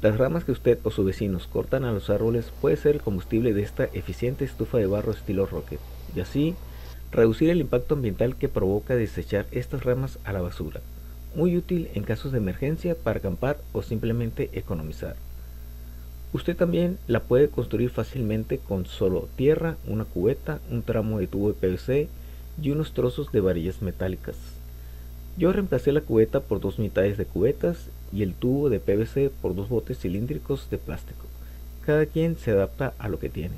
Las ramas que usted o sus vecinos cortan a los árboles puede ser el combustible de esta eficiente estufa de barro estilo rocket, y así reducir el impacto ambiental que provoca desechar estas ramas a la basura. Muy útil en casos de emergencia para acampar o simplemente economizar. Usted también la puede construir fácilmente con solo tierra, una cubeta, un tramo de tubo de PVC y unos trozos de varillas metálicas. Yo reemplacé la cubeta por dos mitades de cubetas y el tubo de PVC por dos botes cilíndricos de plástico. Cada quien se adapta a lo que tiene.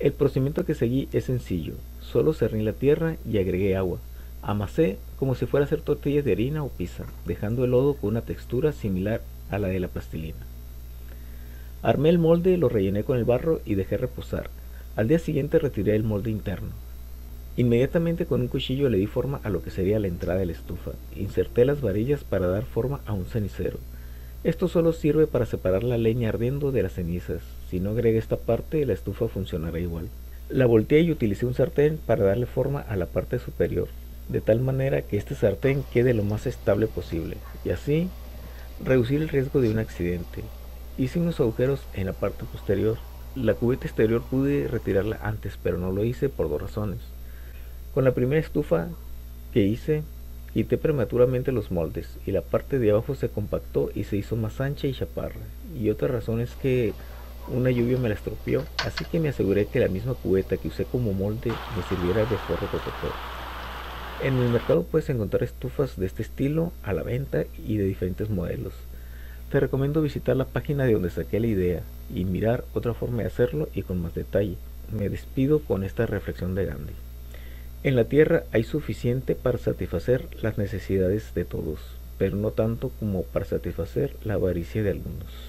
El procedimiento que seguí es sencillo, solo cerré la tierra y agregué agua. Amasé como si fuera a hacer tortillas de harina o pizza, dejando el lodo con una textura similar a la de la plastilina. Armé el molde, lo rellené con el barro y dejé reposar. Al día siguiente retiré el molde interno. Inmediatamente con un cuchillo le di forma a lo que sería la entrada de la estufa. Inserté las varillas para dar forma a un cenicero. Esto solo sirve para separar la leña ardiendo de las cenizas. Si no agrega esta parte, la estufa funcionará igual. La volteé y utilicé un sartén para darle forma a la parte superior, de tal manera que este sartén quede lo más estable posible, y así reducir el riesgo de un accidente. Hice unos agujeros en la parte posterior. La cubeta exterior pude retirarla antes, pero no lo hice por dos razones. Con la primera estufa que hice, quité prematuramente los moldes y la parte de abajo se compactó y se hizo más ancha y chaparra. Y otra razón es que una lluvia me la estropeó, así que me aseguré que la misma cubeta que usé como molde me sirviera de forro protector. En el mercado puedes encontrar estufas de este estilo a la venta y de diferentes modelos. Te recomiendo visitar la página de donde saqué la idea y mirar otra forma de hacerlo y con más detalle. Me despido con esta reflexión de Gandhi. En la tierra hay suficiente para satisfacer las necesidades de todos, pero no tanto como para satisfacer la avaricia de algunos.